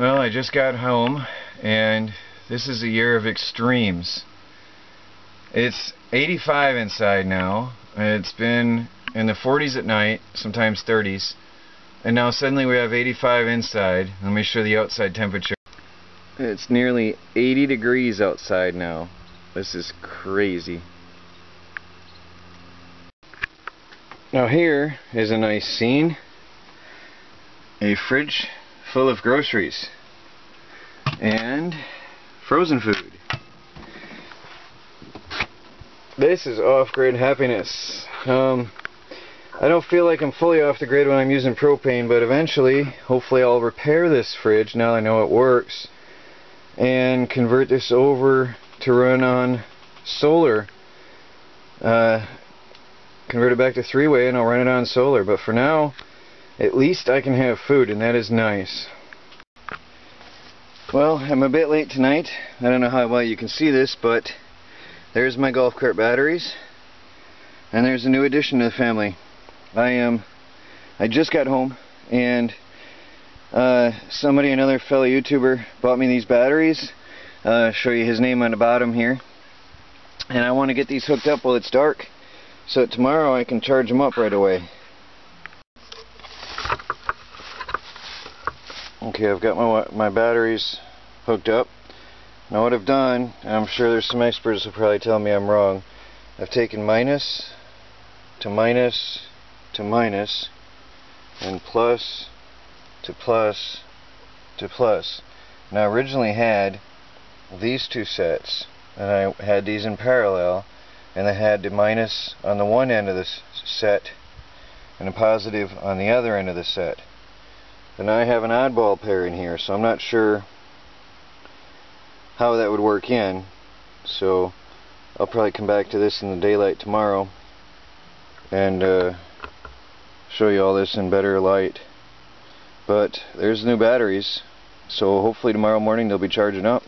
Well, I just got home and this is a year of extremes. It's 85 inside now. It's been in the 40s at night, sometimes 30s. And now suddenly we have 85 inside. Let me show the outside temperature. It's nearly 80 degrees outside now. This is crazy. Now here is a nice scene. A fridge full of groceries and frozen food. This is off-grid happiness. Um, I don't feel like I'm fully off the grid when I'm using propane, but eventually, hopefully I'll repair this fridge now I know it works and convert this over to run on solar. Uh, convert it back to three-way and I'll run it on solar, but for now, at least I can have food and that is nice. Well, I'm a bit late tonight. I don't know how well you can see this, but there's my golf cart batteries. And there's a new addition to the family. I am, um, I just got home and uh, somebody, another fellow YouTuber, bought me these batteries. Uh, show you his name on the bottom here. And I want to get these hooked up while it's dark so tomorrow I can charge them up right away. Okay, I've got my my batteries hooked up. Now what I've done, and I'm sure there's some experts who probably tell me I'm wrong, I've taken minus to minus to minus and plus to plus to plus. Now I originally had these two sets and I had these in parallel and I had the minus on the one end of this set and a positive on the other end of the set. And I have an oddball pair in here, so I'm not sure how that would work in. So I'll probably come back to this in the daylight tomorrow and uh, show you all this in better light. But there's new batteries, so hopefully tomorrow morning they'll be charging up.